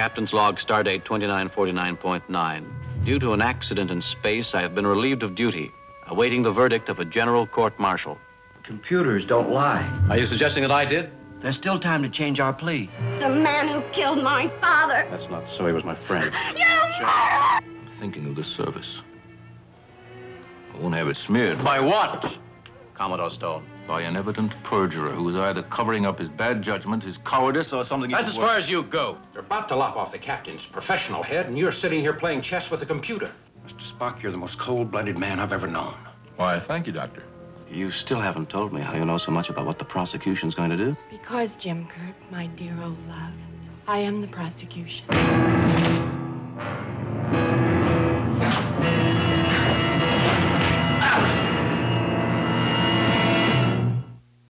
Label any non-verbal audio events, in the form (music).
Captain's log, stardate 2949.9. Due to an accident in space, I have been relieved of duty, awaiting the verdict of a general court martial. Computers don't lie. Are you suggesting that I did? There's still time to change our plea. The man who killed my father. That's not so. He was my friend. (laughs) You murderer! I'm thinking of the service. I won't have it smeared By what? Commodore Stone. By an evident perjurer who was either covering up his bad judgment, his cowardice, or something That's even as far as you go. They're about to lop off the captain's professional head, and you're sitting here playing chess with a computer. Mr. Spock, you're the most cold-blooded man I've ever known. Why, thank you, Doctor. You still haven't told me how you know so much about what the prosecution's going to do. Because, Jim Kirk, my dear old love, I am the prosecution.